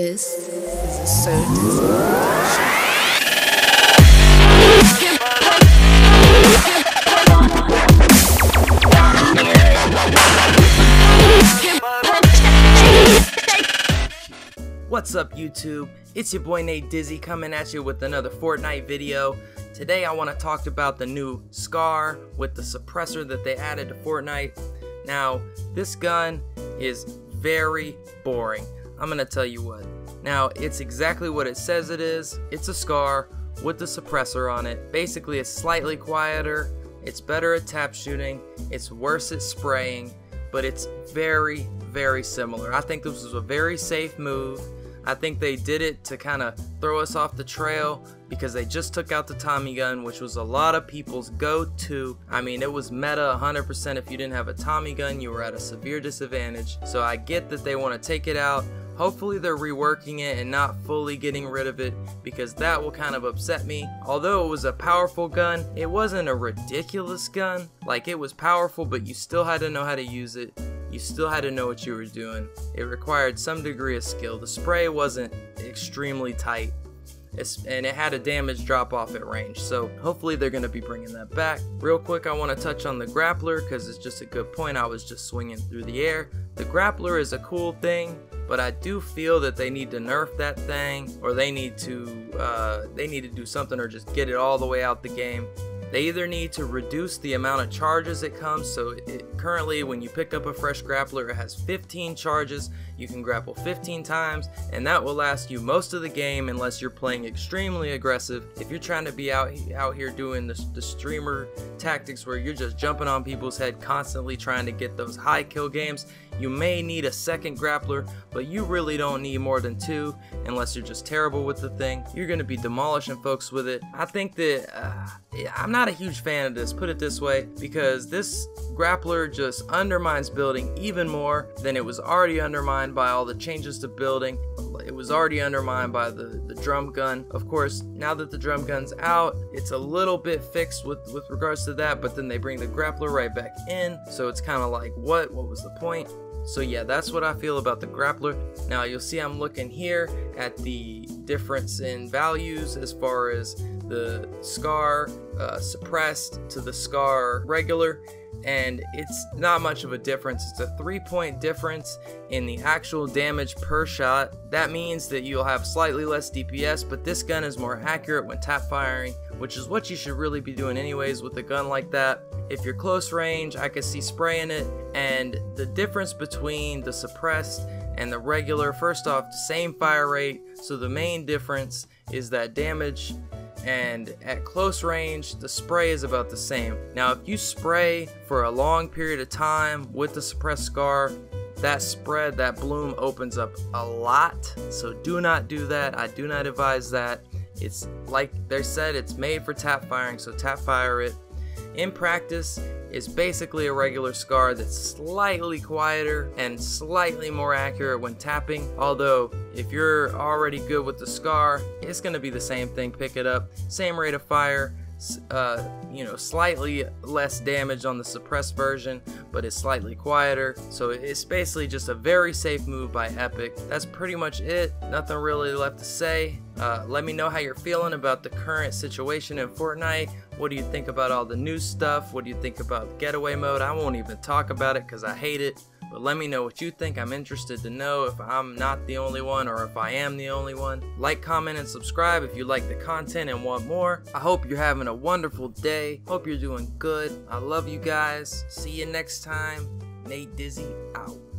This is a So What's up YouTube? It's your boy Nate Dizzy coming at you with another Fortnite video. Today I want to talk about the new SCAR with the suppressor that they added to Fortnite. Now, this gun is very boring. I'm to tell you what. Now, it's exactly what it says it is. It's a SCAR with the suppressor on it. Basically, it's slightly quieter. It's better at tap shooting. It's worse at spraying, but it's very, very similar. I think this was a very safe move. I think they did it to kind of throw us off the trail because they just took out the Tommy gun, which was a lot of people's go to. I mean, it was meta 100%. If you didn't have a Tommy gun, you were at a severe disadvantage. So I get that they want to take it out. Hopefully, they're reworking it and not fully getting rid of it because that will kind of upset me. Although it was a powerful gun, it wasn't a ridiculous gun. Like, it was powerful, but you still had to know how to use it you still had to know what you were doing. It required some degree of skill. The spray wasn't extremely tight. It's, and it had a damage drop off at range, so hopefully they're going to be bringing that back. Real quick, I want to touch on the grappler because it's just a good point. I was just swinging through the air. The grappler is a cool thing, but I do feel that they need to nerf that thing, or they need to uh, they need to do something, or just get it all the way out the game. They either need to reduce the amount of charges it comes. So it, currently, when you pick up a fresh grappler, it has 15 charges. You can grapple 15 times, and that will last you most of the game unless you're playing extremely aggressive. If you're trying to be out out here doing the, the streamer tactics where you're just jumping on people's head, constantly trying to get those high kill games, you may need a second grappler, but you really don't need more than two unless you're just terrible with the thing. You're going to be demolishing folks with it. I think that uh, I'm not a huge fan of this, put it this way, because this grappler just undermines building even more than it was already undermined by all the changes to building. It was already undermined by the, the drum gun. Of course, now that the drum gun's out, it's a little bit fixed with, with regards to that, but then they bring the grappler right back in. So it's kind of like, what? What was the point? So yeah, that's what I feel about the grappler. Now you'll see I'm looking here at the difference in values as far as the SCAR uh, suppressed to the SCAR regular and it's not much of a difference. It's a three point difference in the actual damage per shot. That means that you'll have slightly less DPS, but this gun is more accurate when tap firing, which is what you should really be doing anyways with a gun like that. If you're close range, I can see spraying it, and the difference between the suppressed and the regular, first off, the same fire rate, so the main difference is that damage and at close range the spray is about the same. Now if you spray for a long period of time with the suppressed scar that spread, that bloom opens up a lot so do not do that. I do not advise that. It's like they said it's made for tap firing so tap fire it. In practice is basically a regular scar that's slightly quieter and slightly more accurate when tapping. Although, if you're already good with the scar, it's going to be the same thing. Pick it up, same rate of fire, uh, you know, slightly less damage on the suppressed version, but it's slightly quieter. So it's basically just a very safe move by Epic. That's pretty much it. Nothing really left to say. Uh, let me know how you're feeling about the current situation in Fortnite. What do you think about all the new stuff? What do you think about getaway mode? I won't even talk about it because I hate it. But let me know what you think. I'm interested to know if I'm not the only one or if I am the only one. Like, comment, and subscribe if you like the content and want more. I hope you're having a wonderful day. Hope you're doing good. I love you guys. See you next time. Nate Dizzy out.